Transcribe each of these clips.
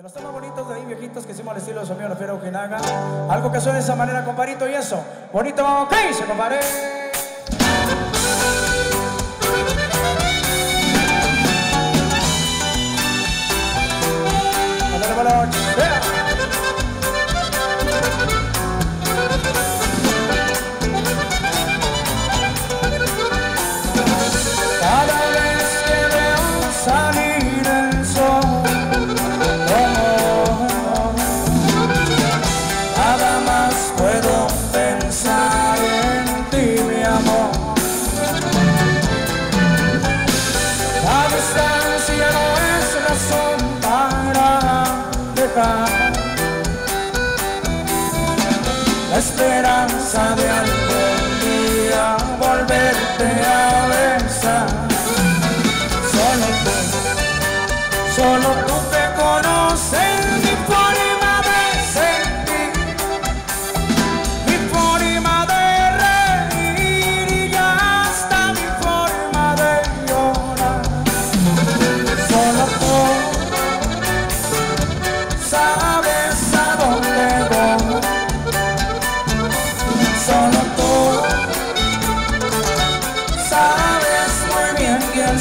De los temas bonitos de ahí, viejitos, que hicimos al estilo de su amigo Lefiero Ojinaga. Algo que suena de esa manera, comparito, y eso. Bonito, vamos, que se compadre. Vale, vale, vale. la esperanza de algún día volverte a besar. Solo tú, solo tú.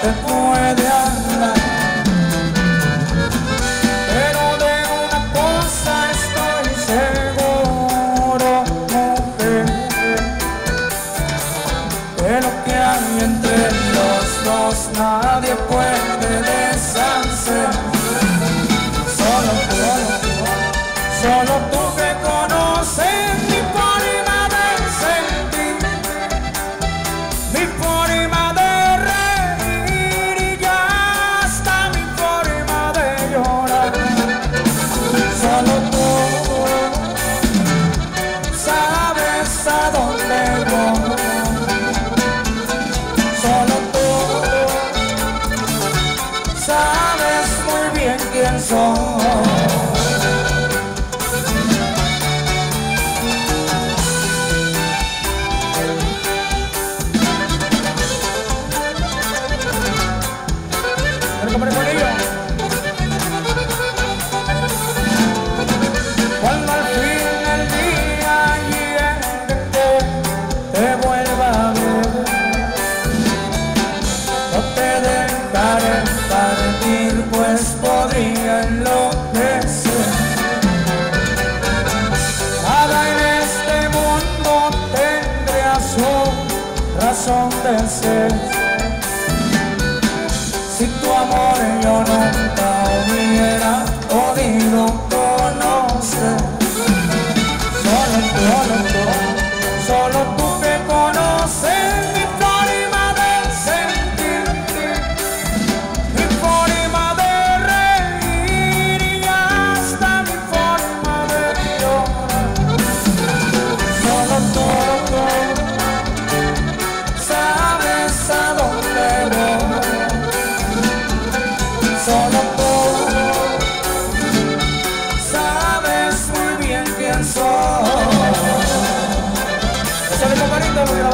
te puede hablar. Pero de una cosa estoy seguro, mujer, de lo que hay entre los dos nadie puede. no son deseos si tu amor yo nunca hubiera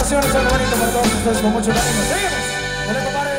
canciones, algo bonito para todos ustedes con mucho cariño. Seguimos.